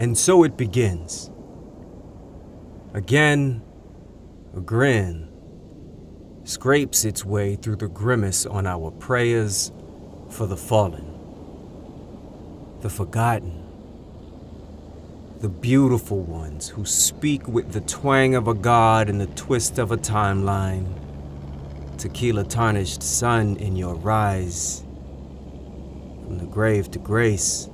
And so it begins. Again, a grin scrapes its way through the grimace on our prayers for the fallen, the forgotten, the beautiful ones who speak with the twang of a god and the twist of a timeline. Tequila tarnished sun in your rise, from the grave to grace.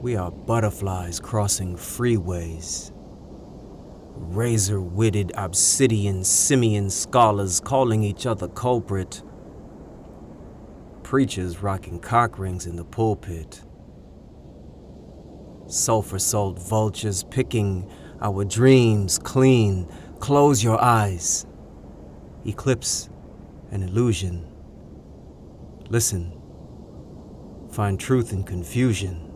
We are butterflies crossing freeways razor witted obsidian simian scholars calling each other culprit, preachers rocking cock rings in the pulpit, sulfur salt vultures picking our dreams clean. Close your eyes, eclipse an illusion. Listen, find truth in confusion.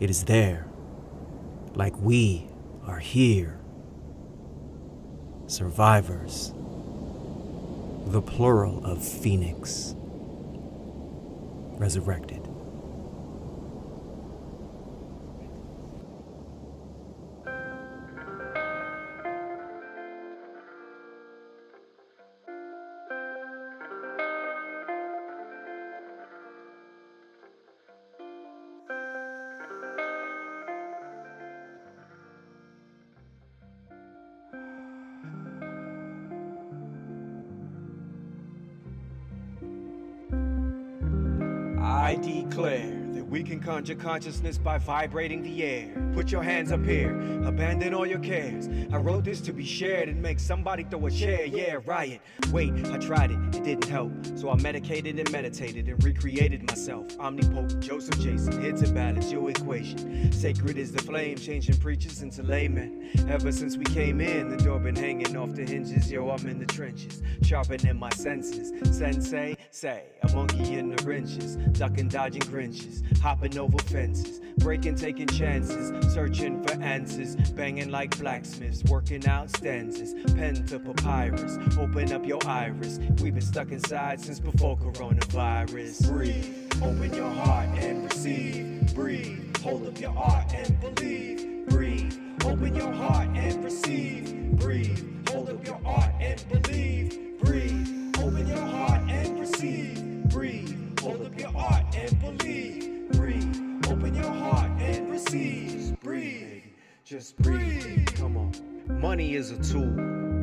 It is there, like we are here. Survivors. The plural of Phoenix. Resurrected. I declare we can conjure consciousness by vibrating the air. Put your hands up here, abandon all your cares. I wrote this to be shared and make somebody throw a chair. Yeah, riot. Wait, I tried it, it didn't help. So I medicated and meditated and recreated myself. Omnipotent Joseph Jason, here to balance your equation. Sacred is the flame, changing preachers into laymen. Ever since we came in, the door been hanging off the hinges. Yo, I'm in the trenches, sharpening my senses. Sensei, say, a monkey in the wrenches, ducking, dodging grinches, hopping over fences, breaking, taking chances, searching for answers, banging like blacksmiths, working out stanzas, pen to papyrus, open up your iris. We've been stuck inside since before coronavirus. Breathe, open your heart and receive. Breathe, hold up your art and believe. Breathe, open your heart and receive. Breathe, hold up your art and believe. Breathe, open your heart and receive. Breathe, hold up your art and Money is a tool.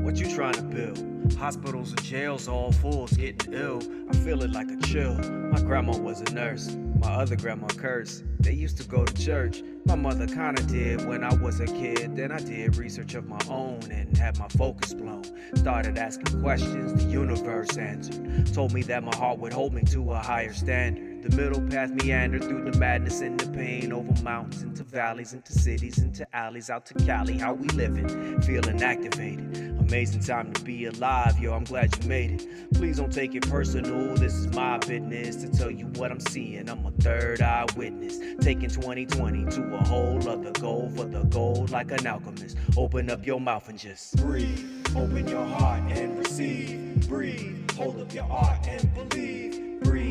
What you trying to build? Hospitals and jails all fools getting ill. I feel it like a chill. My grandma was a nurse. My other grandma cursed. They used to go to church. My mother kinda did when I was a kid. Then I did research of my own and had my focus blown. Started asking questions, the universe answered. Told me that my heart would hold me to a higher standard. The middle path meandered through the madness and the pain, over mountains, into valleys, into cities, into alleys, out to Cali. How we living, feeling activated. Amazing time to be alive, yo. I'm glad you made it. Please don't take it personal. This is my business to tell you what I'm seeing. I'm a third eye witness, taking 2020 to a whole other goal for the gold, like an alchemist. Open up your mouth and just breathe. Open your heart and receive. Breathe. Hold up your art and believe. Breathe.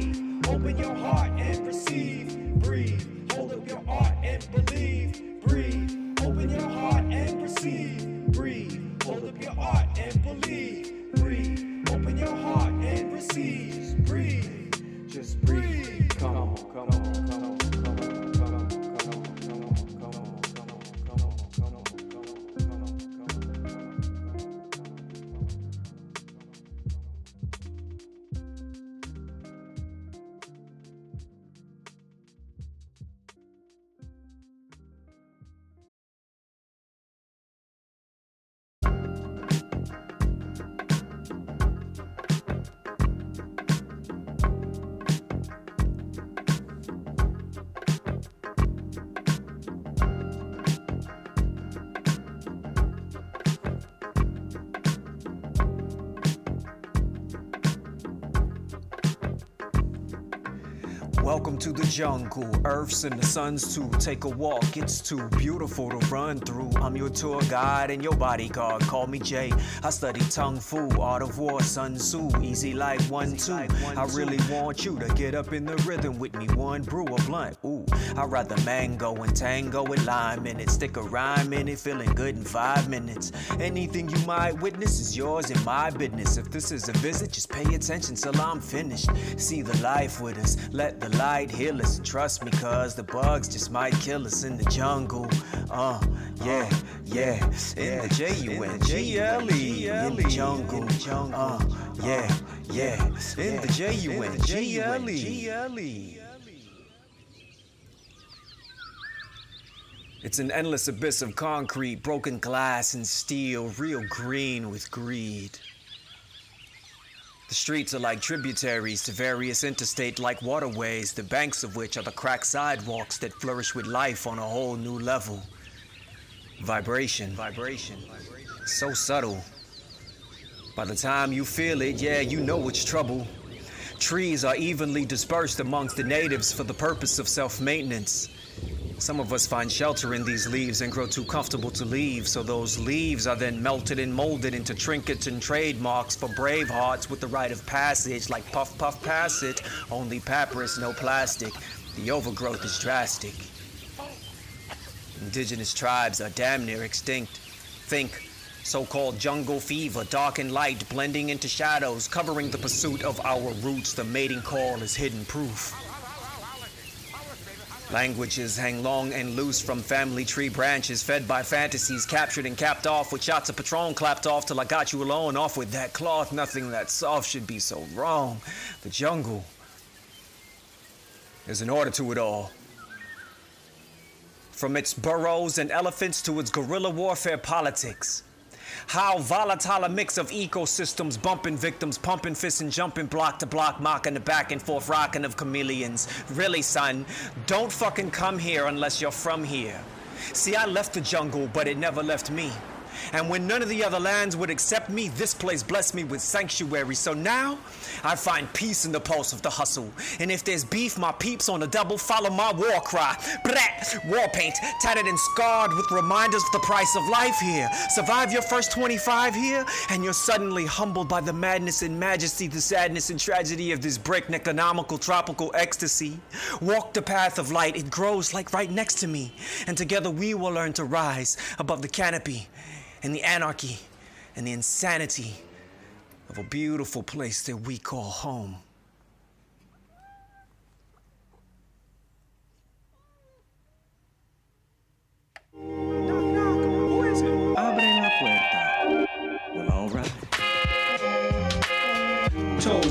Open your heart and receive. Breathe. Hold up your art and Welcome to the jungle, earth's and the sun's too. Take a walk, it's too beautiful to run through. I'm your tour guide and your bodyguard. Call me Jay. I study Kung Fu, Art of War, Sun Tzu, Easy Life 1 2. I really want you to get up in the rhythm with me. One brew a blunt, ooh. I'd rather mango and tango with lime in it. Stick a rhyme in it, feeling good in five minutes. Anything you might witness is yours and my business. If this is a visit, just pay attention till I'm finished. See the life with us, let the light heal us. Trust me, cause the bugs just might kill us in the jungle. Uh, yeah, yeah. In the J U N G L E. In the jungle. Uh, yeah, yeah. In the J U N G L E. It's an endless abyss of concrete, broken glass and steel, real green with greed. The streets are like tributaries to various interstate like waterways, the banks of which are the cracked sidewalks that flourish with life on a whole new level. Vibration. Vibration. So subtle. By the time you feel it, yeah, you know it's trouble. Trees are evenly dispersed amongst the natives for the purpose of self maintenance. Some of us find shelter in these leaves and grow too comfortable to leave, so those leaves are then melted and molded into trinkets and trademarks for brave hearts with the rite of passage, like Puff Puff Pass It, only papyrus, no plastic. The overgrowth is drastic. Indigenous tribes are damn near extinct. Think so called jungle fever, dark and light blending into shadows, covering the pursuit of our roots. The mating call is hidden proof. Languages hang long and loose from family tree branches, fed by fantasies captured and capped off with shots of Patron clapped off till I got you alone. Off with that cloth, nothing that soft should be so wrong. The jungle. There's an order to it all. From its burrows and elephants to its guerrilla warfare politics. How volatile a mix of ecosystems, bumping victims, pumping fists and jumping block to block, mocking the back and forth rocking of chameleons. Really, son, don't fucking come here unless you're from here. See, I left the jungle, but it never left me. And when none of the other lands would accept me, this place blessed me with sanctuary. So now I find peace in the pulse of the hustle. And if there's beef, my peeps on the double follow my war cry. Brat, war paint, tattered and scarred with reminders of the price of life here. Survive your first 25 here, and you're suddenly humbled by the madness and majesty, the sadness and tragedy of this breakneck economical tropical ecstasy. Walk the path of light, it grows like right next to me. And together we will learn to rise above the canopy and the anarchy and the insanity of a beautiful place that we call home.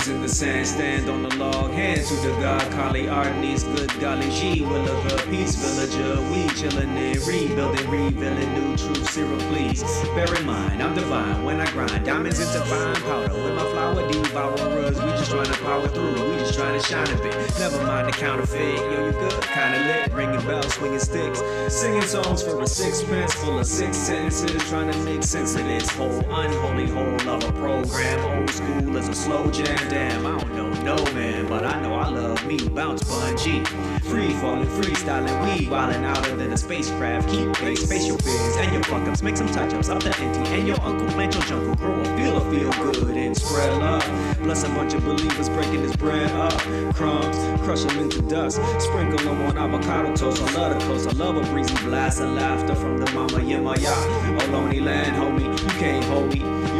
In the sand, stand on the log. Hands to the God, Kali Ardenese, good golly G. Will of the peace villager. We chillin' there, rebuilding, revealing new truth, zero please. Bear in mind, I'm divine when I grind. Diamonds into fine powder. With my flower devourers, we just trying to power through. We just trying to shine a bit. Never mind the counterfeit. Yo, you good? Kinda lit. Ringing bells, swinging sticks. Singing songs for a sixpence full of six sentences. Trying to make sense of this whole unholy whole of a program. Old school as a slow jam. Damn, I don't know no man, but I know I love me. Bounce bungee. Free falling, freestyling, we wildin' out under the spacecraft. Keep pace, your fears and your fuck ups. Make some touch ups out the empty. And your uncle plant your jungle, grow a feel a feel good and spread love. Bless a bunch of believers breaking this bread up. Crumbs, crush them into dust. Sprinkle them on avocado toast. I love the coast. I love a breezy blast of laughter from the mama Yemaya. Oh, lonely land, homie, you can't hold me.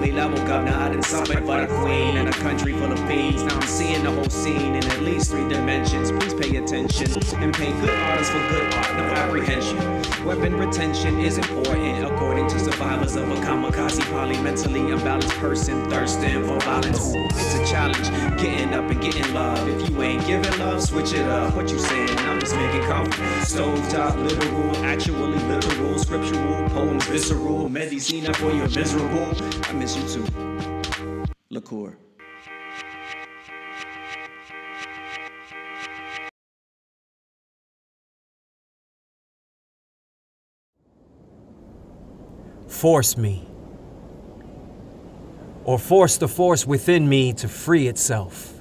Only level governor. I done something for the queen and a country full of fiends. Now I'm seeing the whole scene in at least three dimensions. Please pay attention and pay good artists for good art, no apprehension. Weapon retention is important according to survivors of a kamikaze, poly mentally imbalanced person thirsting for violence. It's a challenge, getting up and getting love. If you ain't giving love, switch it up. What you saying? I'm just making comfort. Stovetop, literal, actually literal, scriptural, poems, visceral, medicina for your miserable. I miss you too. Liqueur. Force me. Or force the force within me to free itself.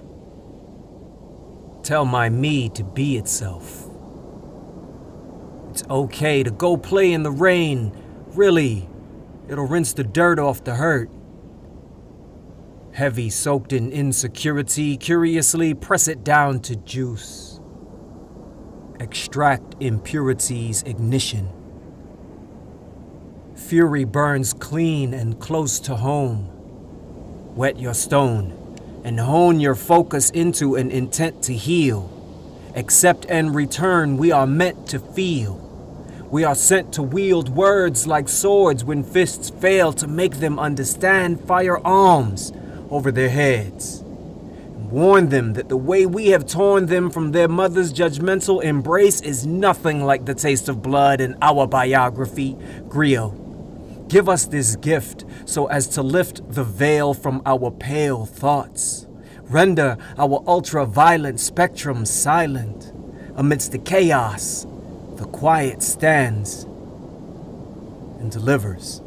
Tell my me to be itself. It's okay to go play in the rain. Really, it'll rinse the dirt off the hurt. Heavy soaked in insecurity, curiously press it down to juice. Extract impurities, ignition. Fury burns clean and close to home. Wet your stone and hone your focus into an intent to heal. Accept and return, we are meant to feel. We are sent to wield words like swords when fists fail to make them understand firearms over their heads. Warn them that the way we have torn them from their mother's judgmental embrace is nothing like the taste of blood in our biography, Griot. Give us this gift so as to lift the veil from our pale thoughts. Render our ultra-violent spectrum silent. Amidst the chaos, the quiet stands and delivers.